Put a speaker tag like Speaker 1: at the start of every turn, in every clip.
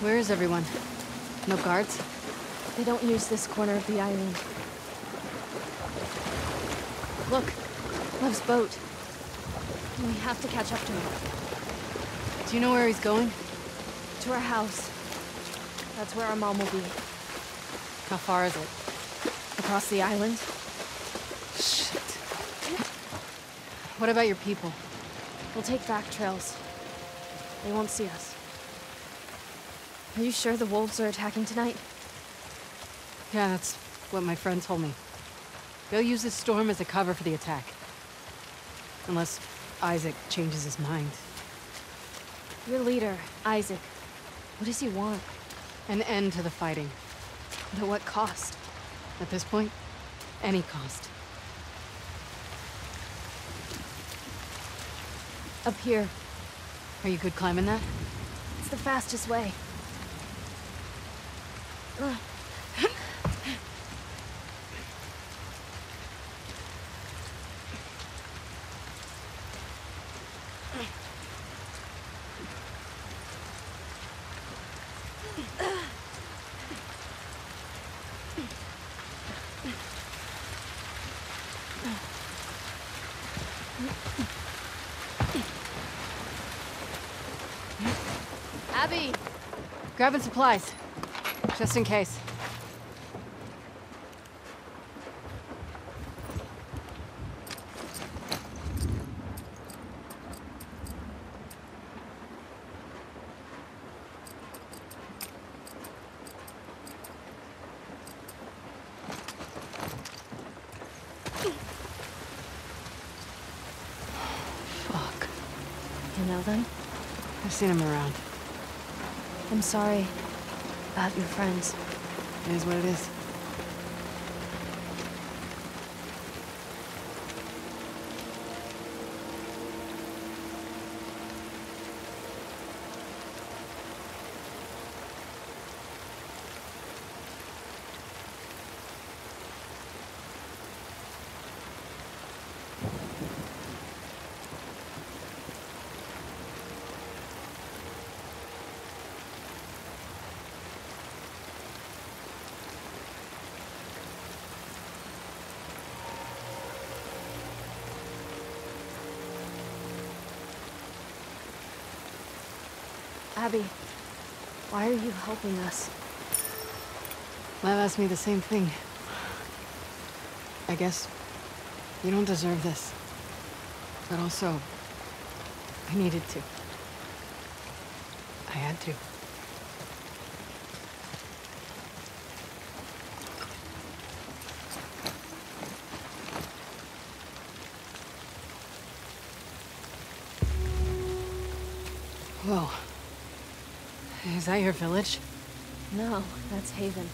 Speaker 1: Where is everyone? No guards?
Speaker 2: They don't use this corner of the island. Look, Lev's boat. We have to catch up to him.
Speaker 1: Do you know where he's going?
Speaker 2: To our house. That's where our mom will be.
Speaker 1: How far is it?
Speaker 2: Across the island.
Speaker 1: Shit. What about your people?
Speaker 2: We'll take back trails. They won't see us. Are you sure the wolves are attacking tonight?
Speaker 1: Yeah, that's what my friend told me. They'll use this storm as a cover for the attack. Unless Isaac changes his mind.
Speaker 2: Your leader, Isaac. What does he want?
Speaker 1: An end to the fighting.
Speaker 2: At what cost?
Speaker 1: At this point, any cost.
Speaker 2: Up here.
Speaker 1: Are you good climbing that?
Speaker 2: It's the fastest way. Abby!
Speaker 1: Grabbing supplies. Just in case. Fuck.
Speaker 2: You know them?
Speaker 1: I've seen them around.
Speaker 2: I'm sorry about your friends.
Speaker 1: It is what it is.
Speaker 2: Abby, why are you helping us?
Speaker 1: Lev asked me the same thing. I guess you don't deserve this. But also, I needed to. I had to. Whoa. Is that your village?
Speaker 2: No, that's Haven.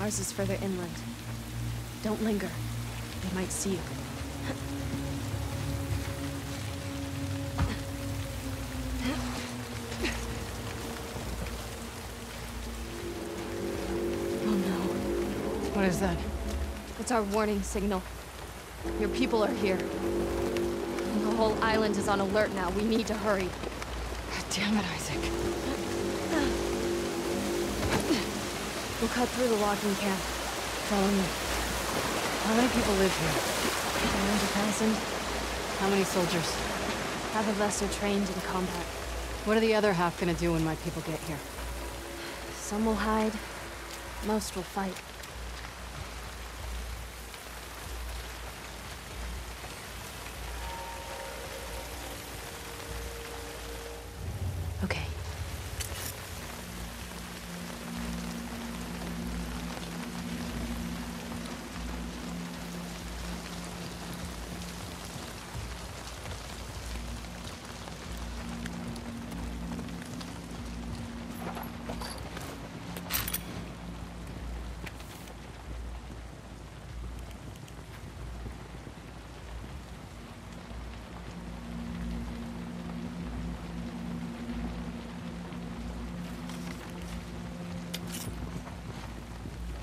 Speaker 2: Ours is further inland. Don't linger. They might see you. Oh no.
Speaker 1: What is that?
Speaker 2: It's our warning signal. Your people are here. The whole island is on alert now. We need to hurry.
Speaker 1: God damn it, Isaac.
Speaker 2: We'll cut through the logging camp. Follow me.
Speaker 1: How many people live here?
Speaker 2: A 100,000.
Speaker 1: How many soldiers?
Speaker 2: Half of us are trained in combat.
Speaker 1: What are the other half gonna do when my people get here?
Speaker 2: Some will hide. Most will fight.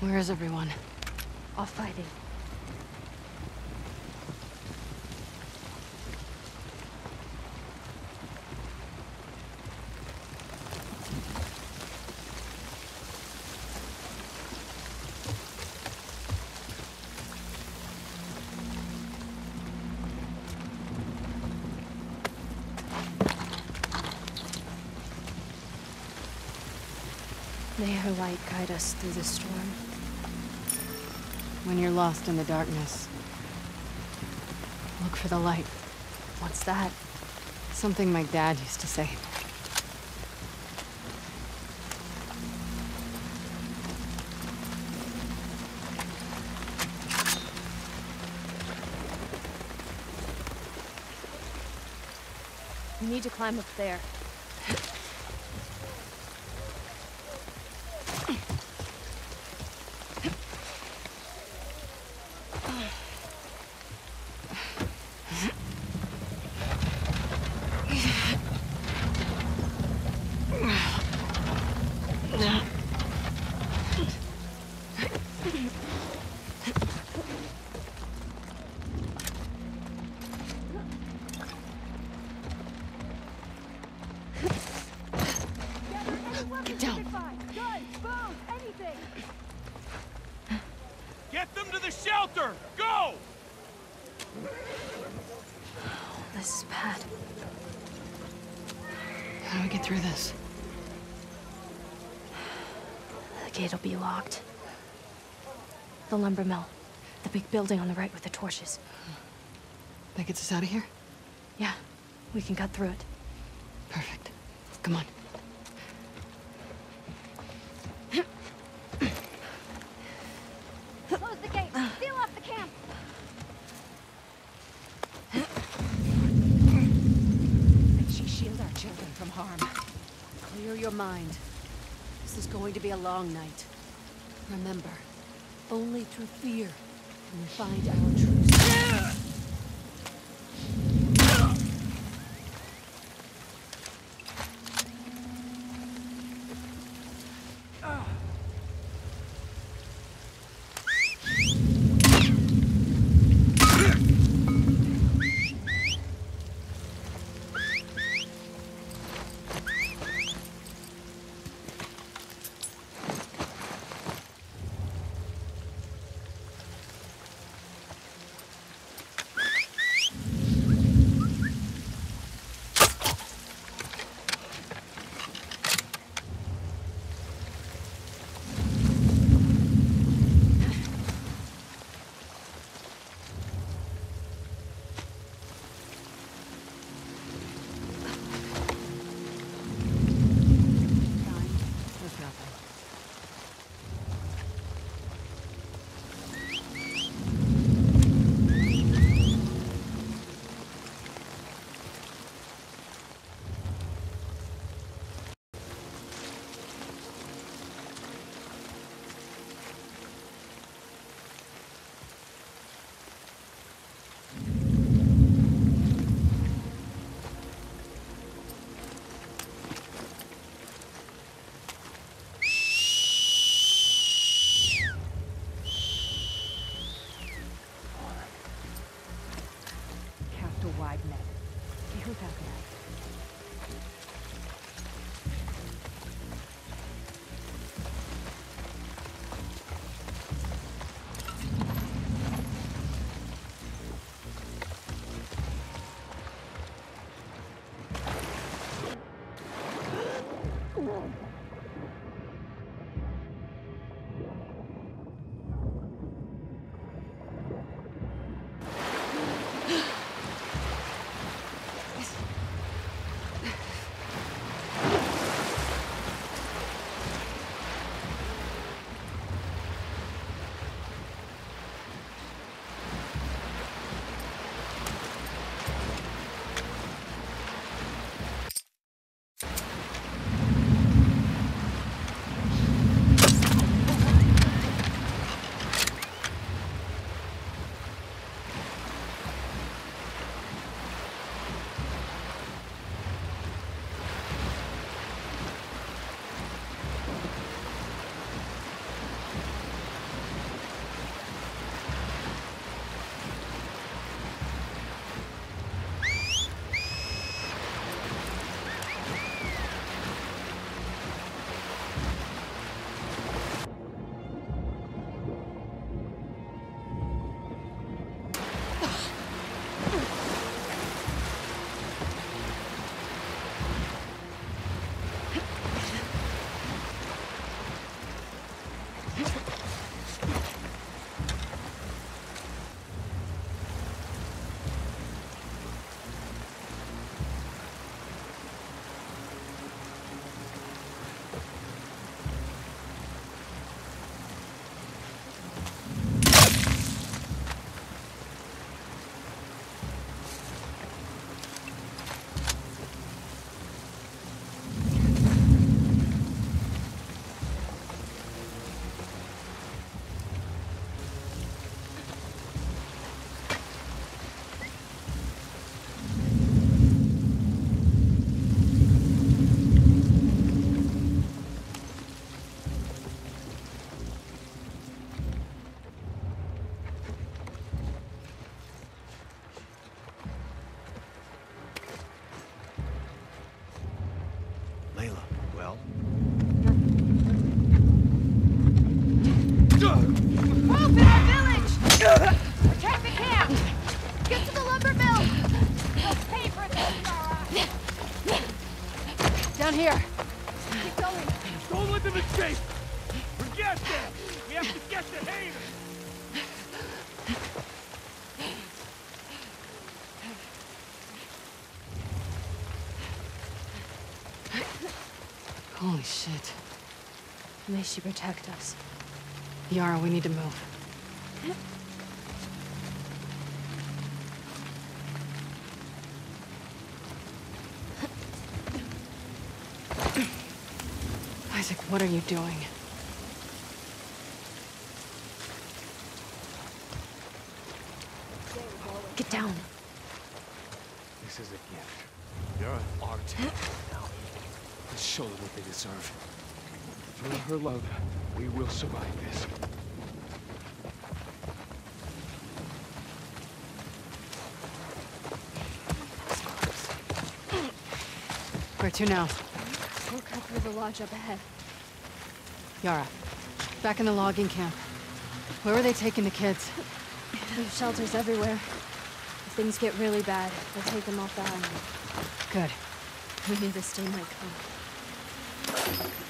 Speaker 1: Where is everyone?
Speaker 2: All fighting. May her light guide us through the storm.
Speaker 3: Lost in the darkness, look for the light.
Speaker 2: What's that?
Speaker 3: Something my dad used to say.
Speaker 2: We need to climb up there.
Speaker 4: The shelter! Go!
Speaker 2: This is bad.
Speaker 3: How do we get through this?
Speaker 2: The gate'll be locked. The lumber mill. The big building on the right with the torches.
Speaker 3: That gets us out of here?
Speaker 2: Yeah, we can cut through it.
Speaker 3: Perfect. Come on.
Speaker 5: Close the gate. Seal off the camp.
Speaker 1: and she shield our children from harm. Clear your mind. This is going to be a long night. Remember, only through fear can we find our true wide net. See who's out there. Shit.
Speaker 2: May she protect us.
Speaker 1: Yara, we need to move. Isaac, what are you doing?
Speaker 2: Get down.
Speaker 4: This is a gift. You're an art. Now, let's show them what they deserve. Through her love, we will survive this.
Speaker 1: Where to now?
Speaker 2: We'll cut through the lodge up ahead.
Speaker 1: Yara, back in the logging camp. Where are they taking the kids?
Speaker 2: There's shelters everywhere. If things get really bad, they'll take them off the island.
Speaker 1: Good.
Speaker 2: We knew this day might come.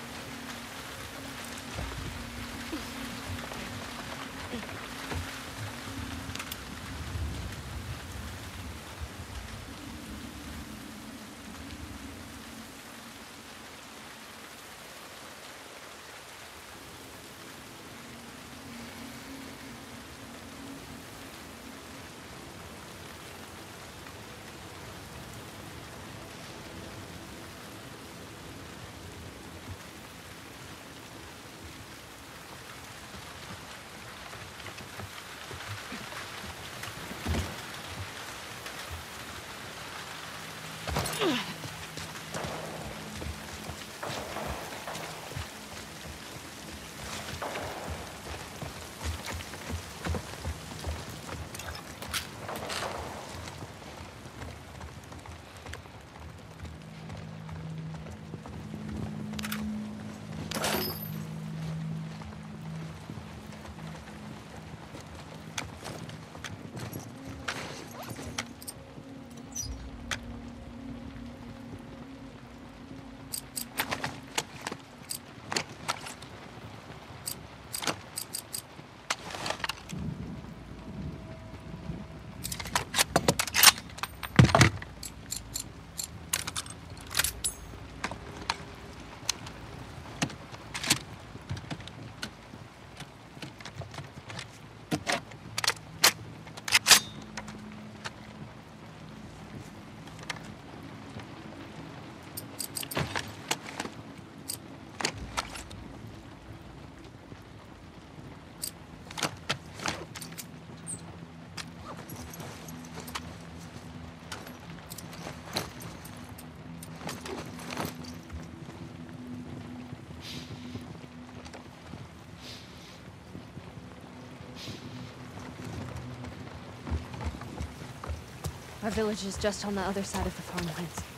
Speaker 2: Our village is just on the other side of the farmlands.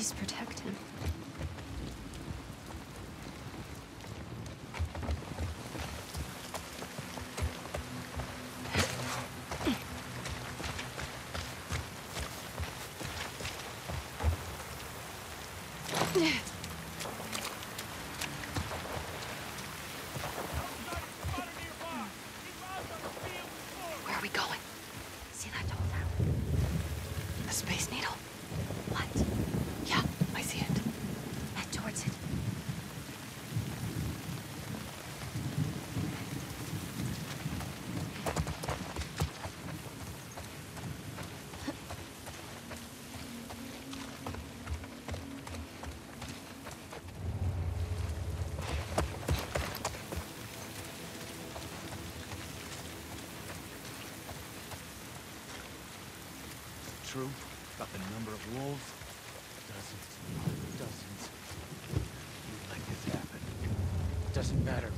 Speaker 1: Please protect him.
Speaker 4: True about the number of wolves? Dozens, dozens. You'd this happen. Doesn't matter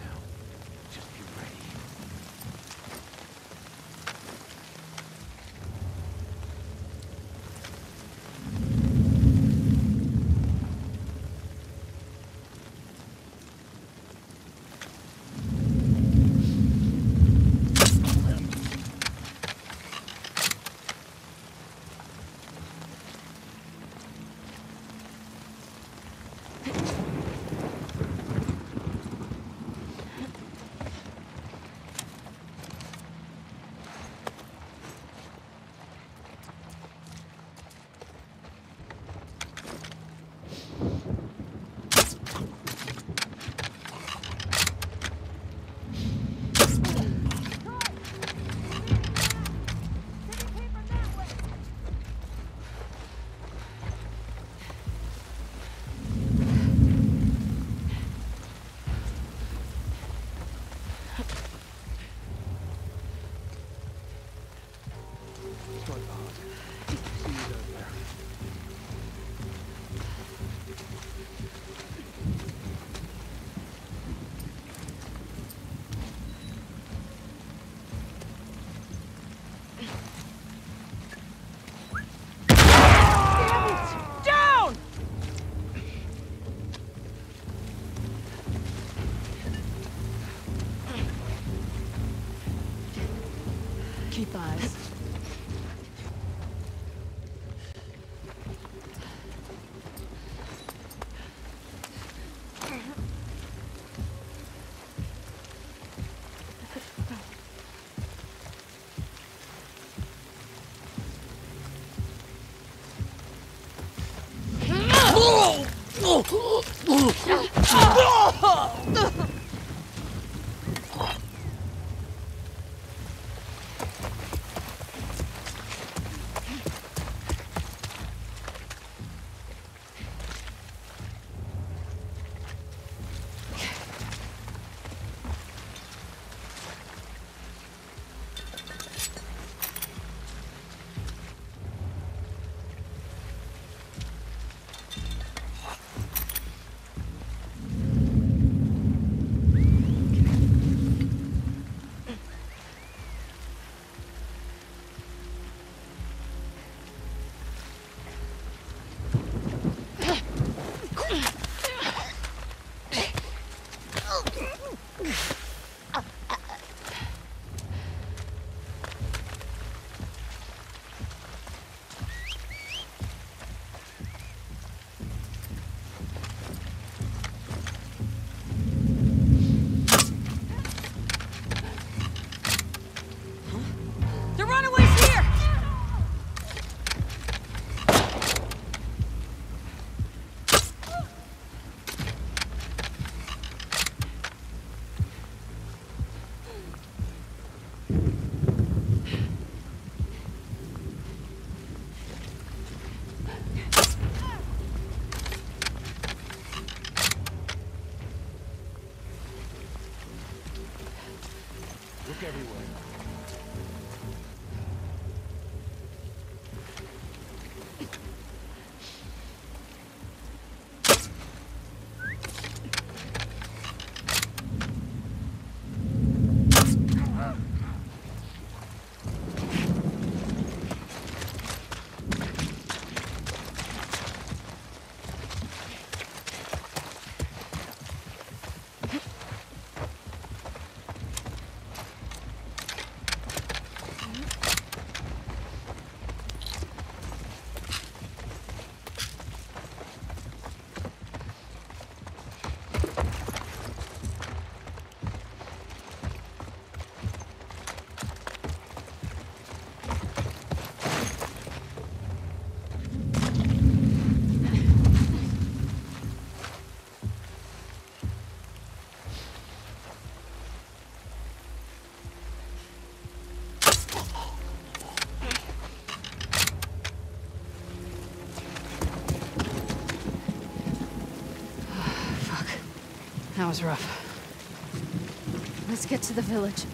Speaker 1: was rough.
Speaker 2: Let's get to the village.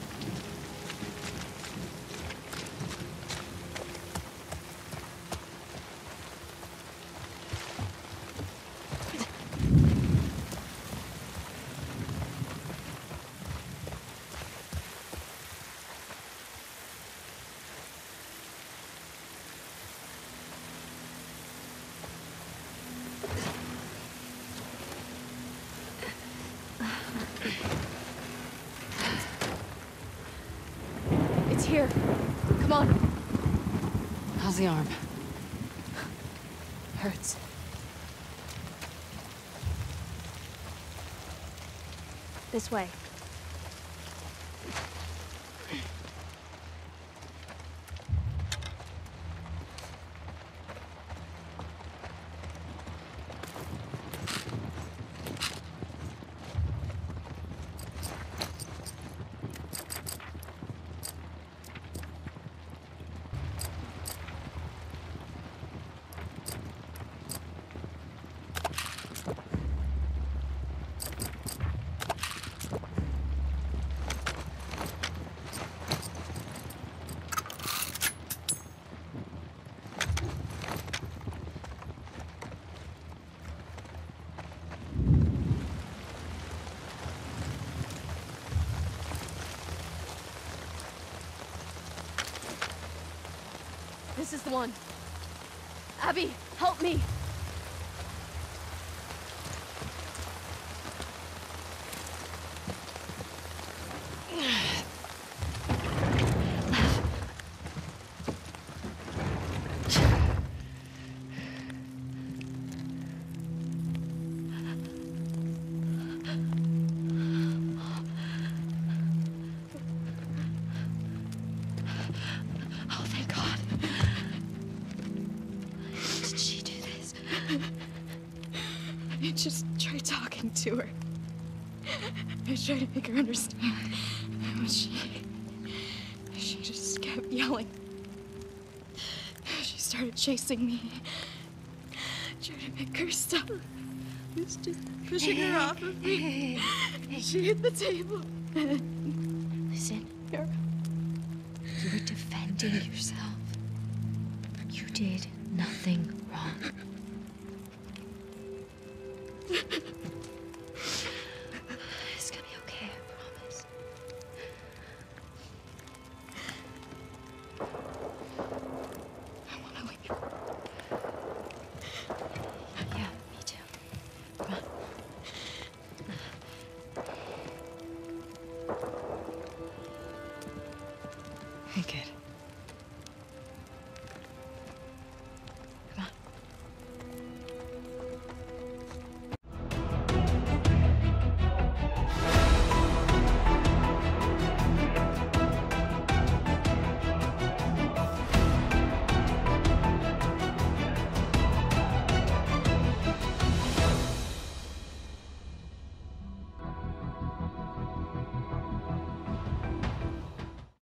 Speaker 2: It's here. Come on.
Speaker 1: How's the arm?
Speaker 2: Hurts. This way. This is the one. Abby, help me.
Speaker 5: To her. I tried to make her understand. But she. She just kept yelling. She started chasing me. Trying to make her stop. I was just pushing her off of me. She hit the table.
Speaker 6: Listen,
Speaker 5: You're
Speaker 6: you were defending yourself.
Speaker 1: Hey, kid.